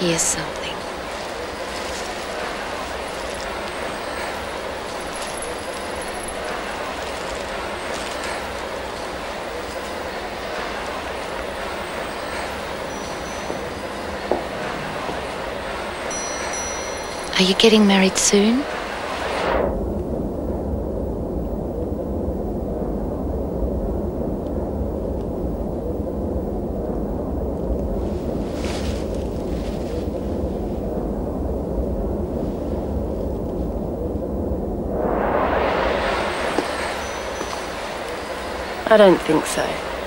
hear something. Are you getting married soon? I don't think so.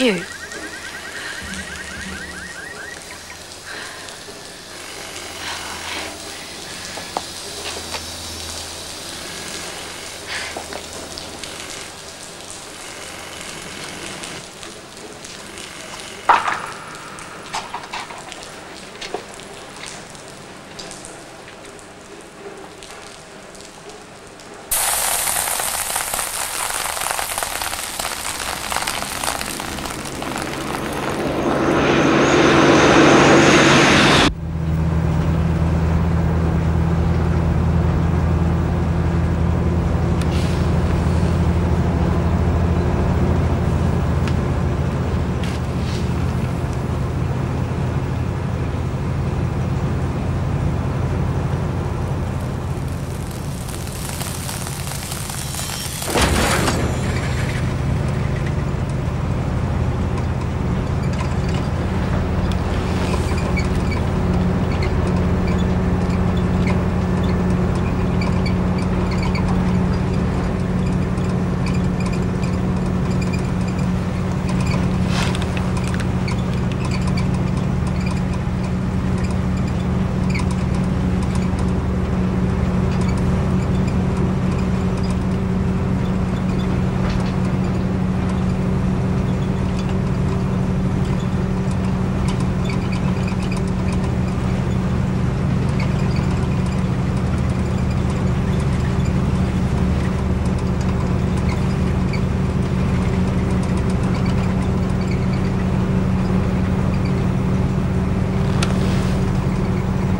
You.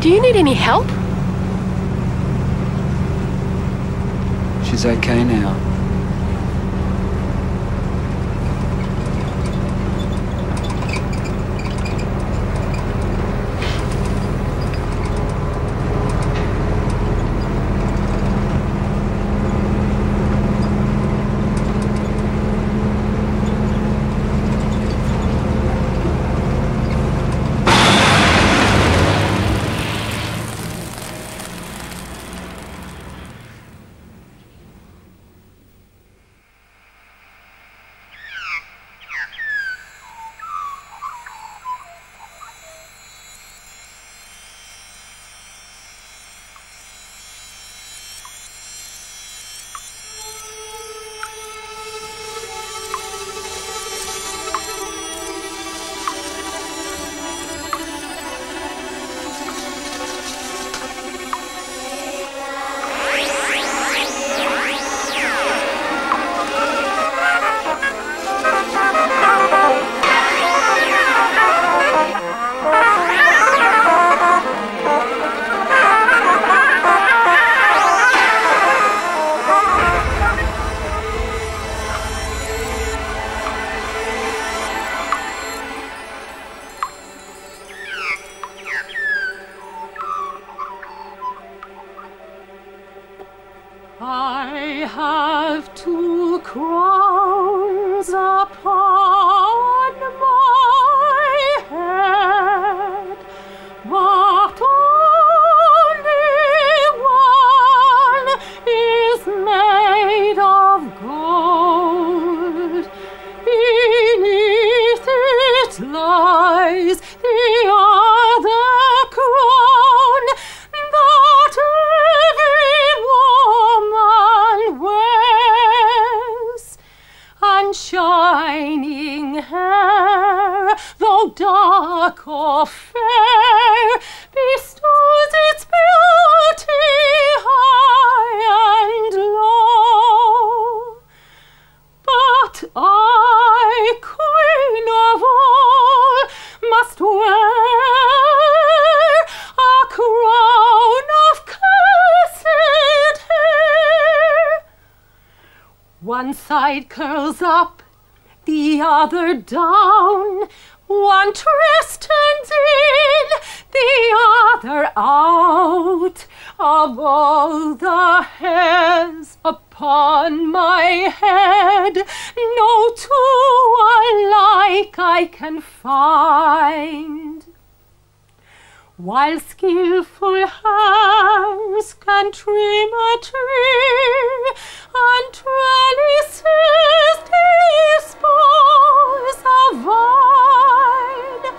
Do you need any help? She's okay now. Dark or fair, bestows its beauty high and low. But I, queen of all, must wear a crown of cursed hair. One side curls up, the other down. One twist in, the other out. Of all the hairs upon my head, no two alike I can find while skillful hands can trim a tree and trellises dispose a vine.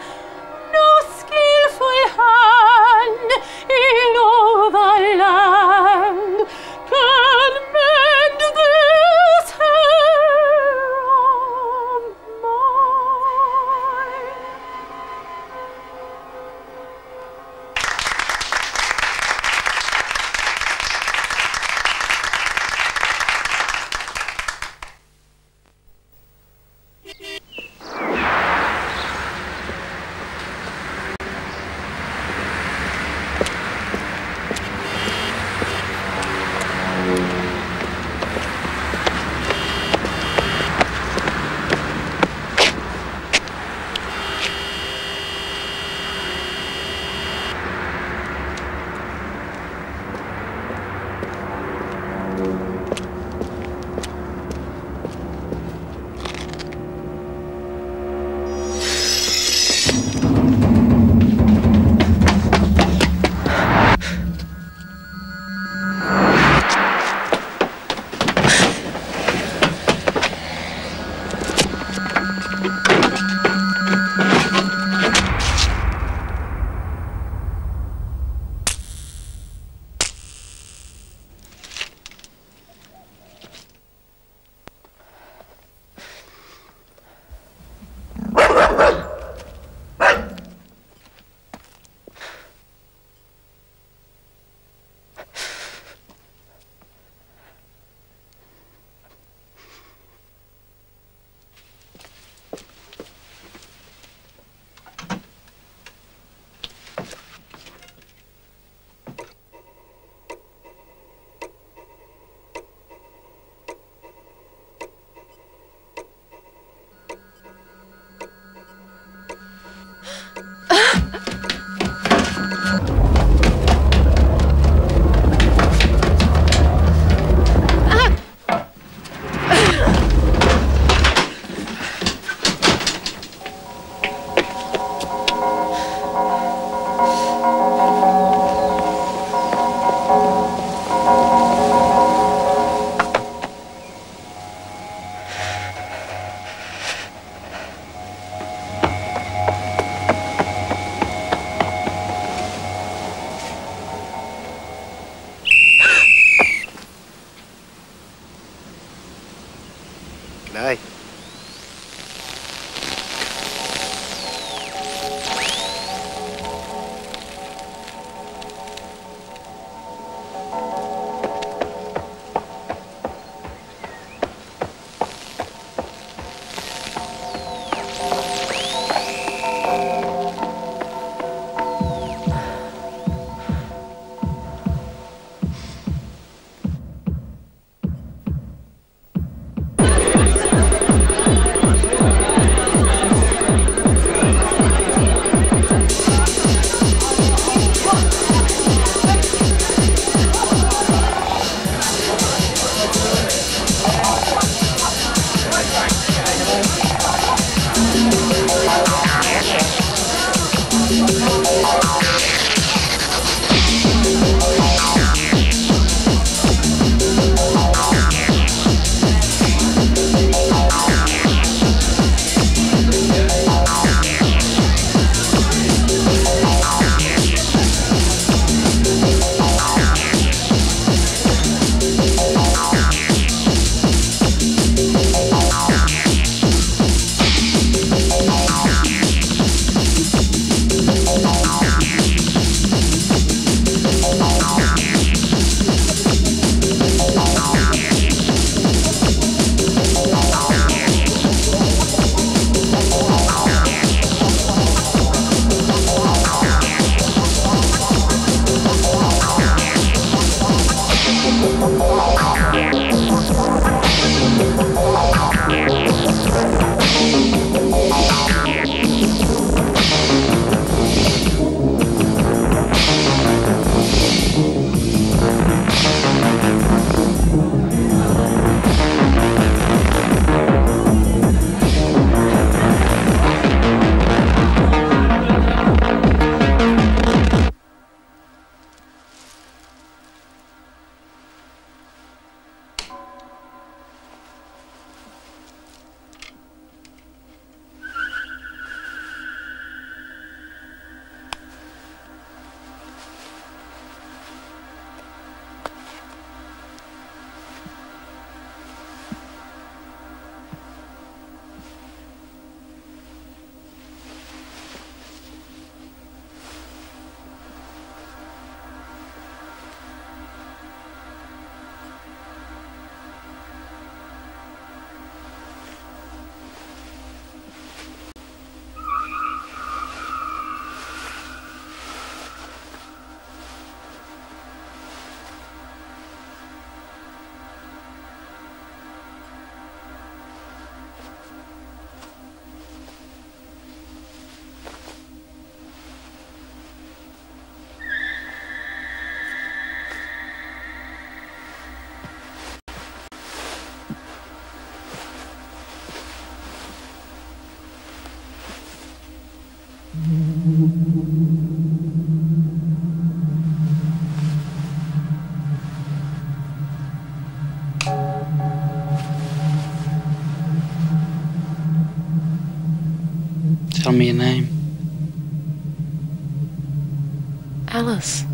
Tell me your name. Alice.